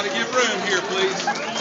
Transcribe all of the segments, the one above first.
Everybody give room here, please.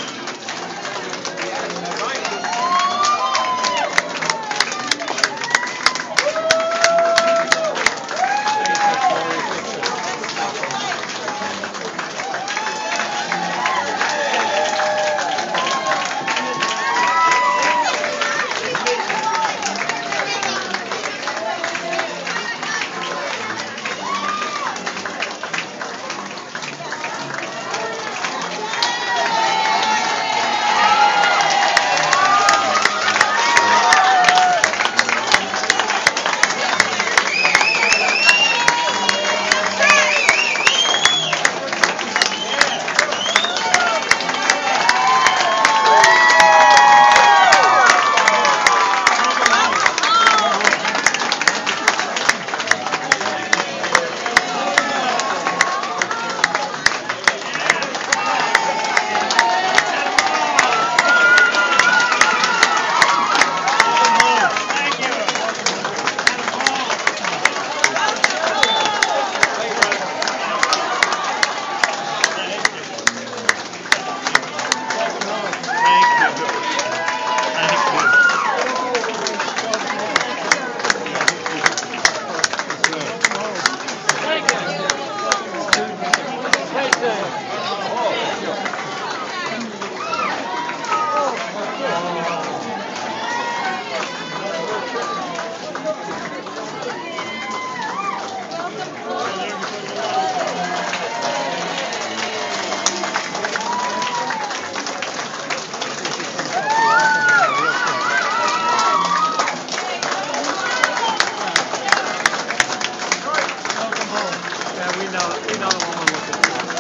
İnanılmaz.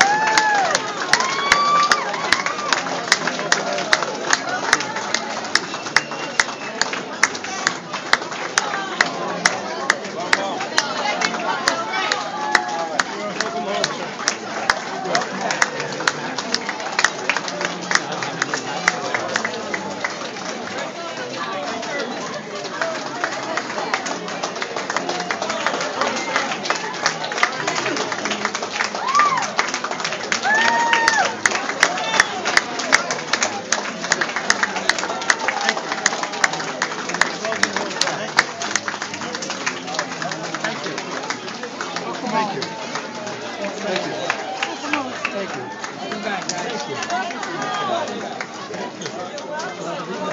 Thank you. Come back. Thank you.